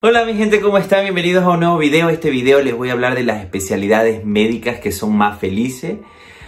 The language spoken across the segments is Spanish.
Hola mi gente, ¿cómo están? Bienvenidos a un nuevo video. Este video les voy a hablar de las especialidades médicas que son más felices.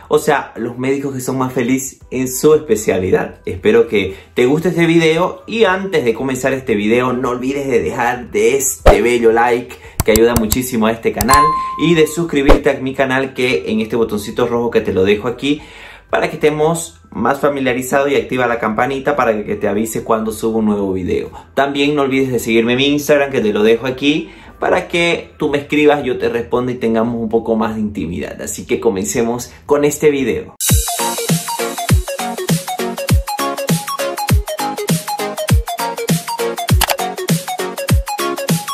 O sea, los médicos que son más felices en su especialidad. Espero que te guste este video y antes de comenzar este video no olvides de dejar de este bello like que ayuda muchísimo a este canal y de suscribirte a mi canal que en este botoncito rojo que te lo dejo aquí para que estemos más familiarizados y activa la campanita para que te avise cuando subo un nuevo video. También no olvides de seguirme en mi Instagram que te lo dejo aquí para que tú me escribas, yo te responda y tengamos un poco más de intimidad. Así que comencemos con este video.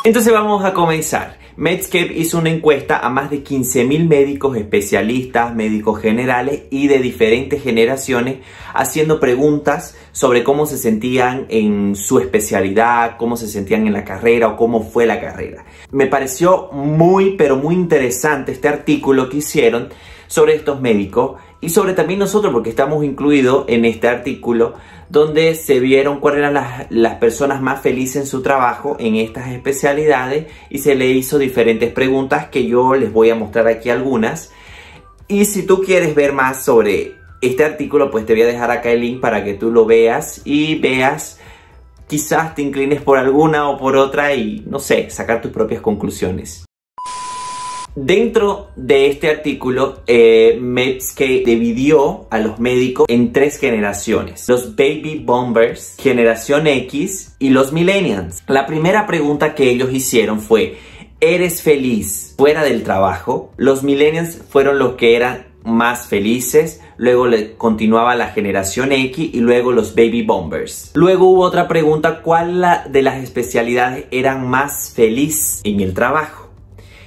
Entonces vamos a comenzar. Medscape hizo una encuesta a más de 15.000 médicos especialistas, médicos generales y de diferentes generaciones haciendo preguntas sobre cómo se sentían en su especialidad, cómo se sentían en la carrera o cómo fue la carrera. Me pareció muy pero muy interesante este artículo que hicieron sobre estos médicos y sobre también nosotros porque estamos incluidos en este artículo donde se vieron cuáles eran las, las, personas más felices en su trabajo en estas especialidades y se le hizo diferentes preguntas que yo les voy a mostrar aquí algunas. Y si tú quieres ver más sobre este artículo, pues te voy a dejar acá el link para que tú lo veas y veas, quizás te inclines por alguna o por otra y no sé, sacar tus propias conclusiones. Dentro de este artículo, eh, Medscape dividió a los médicos en tres generaciones. Los Baby Bombers, Generación X y los Millennials. La primera pregunta que ellos hicieron fue, ¿eres feliz fuera del trabajo? Los Millennials fueron los que eran más felices, luego continuaba la generación X y luego los baby bombers. Luego hubo otra pregunta, ¿cuál de las especialidades eran más feliz en el trabajo?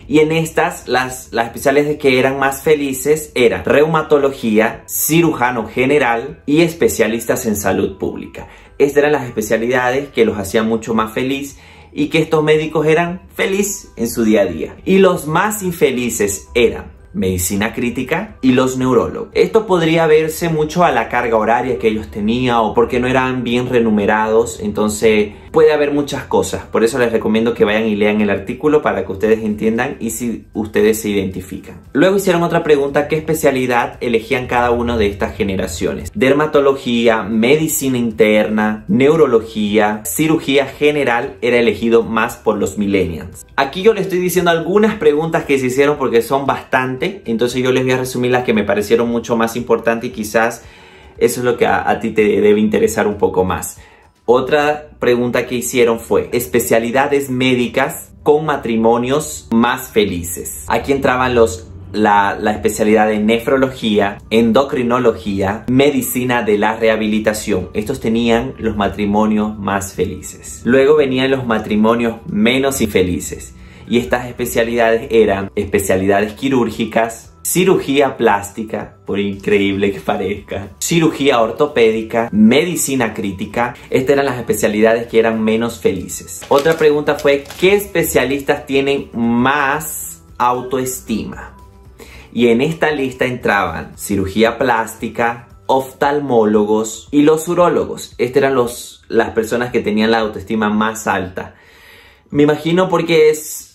Y en estas, las, las especialidades que eran más felices eran reumatología, cirujano general y especialistas en salud pública. Estas eran las especialidades que los hacían mucho más feliz y que estos médicos eran felices en su día a día. Y los más infelices eran medicina crítica y los neurólogos. Esto podría verse mucho a la carga horaria que ellos tenían o porque no eran bien renumerados, entonces puede haber muchas cosas. Por eso les recomiendo que vayan y lean el artículo para que ustedes entiendan y si ustedes se identifican. Luego hicieron otra pregunta, ¿qué especialidad elegían cada una de estas generaciones? Dermatología, medicina interna, neurología, cirugía general era elegido más por los millennials. Aquí yo les estoy diciendo algunas preguntas que se hicieron porque son bastante, entonces yo les voy a resumir las que me parecieron mucho más importantes y quizás eso es lo que a, a ti te debe interesar un poco más. Otra pregunta que hicieron fue especialidades médicas con matrimonios más felices. Aquí entraban los la, la, especialidad de nefrología, endocrinología, medicina de la rehabilitación. Estos tenían los matrimonios más felices. Luego venían los matrimonios menos infelices. Y estas especialidades eran especialidades quirúrgicas, cirugía plástica, por increíble que parezca, cirugía ortopédica, medicina crítica. Estas eran las especialidades que eran menos felices. Otra pregunta fue, ¿qué especialistas tienen más autoestima? Y en esta lista entraban cirugía plástica, oftalmólogos y los urólogos. Estas eran los, las personas que tenían la autoestima más alta. Me imagino porque es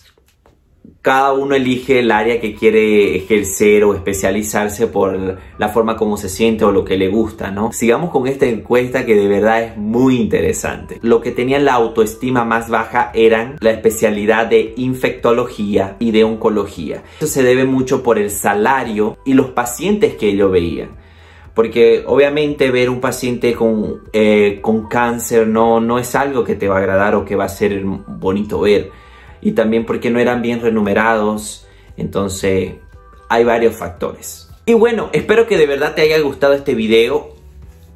cada uno elige el área que quiere ejercer o especializarse por la forma como se siente o lo que le gusta, ¿no? Sigamos con esta encuesta que de verdad es muy interesante. Lo que tenían la autoestima más baja eran la especialidad de infectología y de oncología. Eso se debe mucho por el salario y los pacientes que ellos veían porque obviamente ver un paciente con, eh, con cáncer no, no es algo que te va a agradar o que va a ser bonito ver y también porque no eran bien renumerados. Entonces hay varios factores. Y bueno, espero que de verdad te haya gustado este video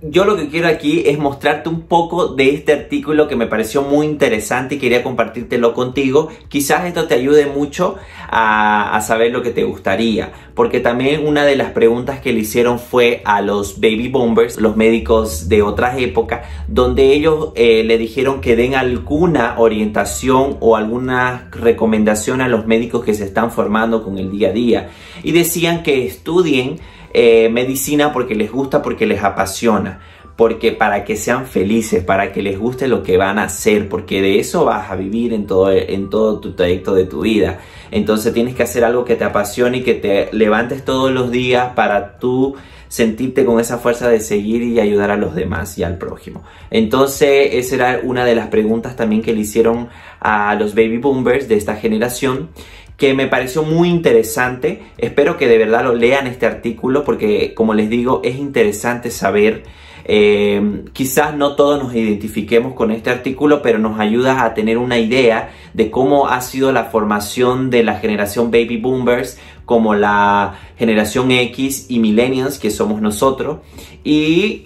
yo lo que quiero aquí es mostrarte un poco de este artículo que me pareció muy interesante y quería compartírtelo contigo. Quizás esto te ayude mucho a, saber lo que te gustaría. Porque también una de las preguntas que le hicieron fue a los baby bombers, los médicos de otras épocas, donde ellos eh, le dijeron que den alguna orientación o alguna recomendación a los médicos que se están formando con el día a día. Y decían que estudien eh, medicina porque les gusta, porque les apasiona. porque para que sean felices, para que les guste lo que van a hacer, porque de eso vas a vivir en todo, en todo tu trayecto de tu vida. Entonces tienes que hacer algo que te apasione y que te levantes todos los días para tú sentirte con esa fuerza de seguir y ayudar a los demás y al prójimo. Entonces, esa era una de las preguntas también que le hicieron a los baby boomers de esta generación que me pareció muy interesante. Espero que de verdad lo lean este artículo porque, como les digo, es interesante saber eh, quizás no todos nos identifiquemos con este artículo, pero nos ayuda a tener una idea de cómo ha sido la formación de la generación baby boomers, como la generación X y millennials, que somos nosotros. Y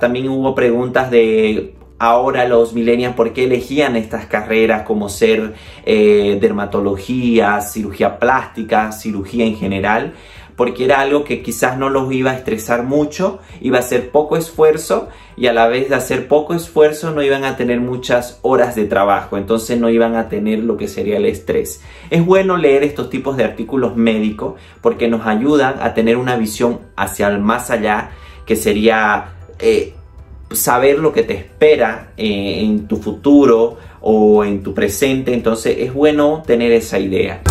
también hubo preguntas de ahora los millennials por qué elegían estas carreras como ser eh, dermatología, cirugía plástica, cirugía en general porque era algo que quizás no los iba a estresar mucho, iba a ser poco esfuerzo y a la vez de hacer poco esfuerzo no iban a tener muchas horas de trabajo, entonces no iban a tener lo que sería el estrés. Es bueno leer estos tipos de artículos médicos porque nos ayudan a tener una visión hacia el más allá, que sería... Eh, saber lo que te espera eh, en tu futuro o en tu presente, entonces es bueno tener esa idea.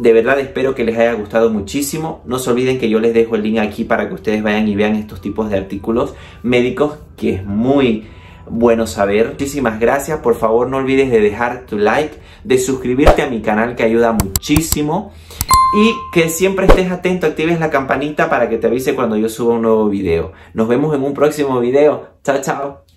De verdad espero que les haya gustado muchísimo. No se olviden que yo les dejo el link aquí para que ustedes vayan y vean estos tipos de artículos médicos que es muy bueno saber. Muchísimas gracias. Por favor no olvides de dejar tu like, de suscribirte a mi canal que ayuda muchísimo. Y que siempre estés atento, actives la campanita para que te avise cuando yo suba un nuevo video. Nos vemos en un próximo video. Chao, chao.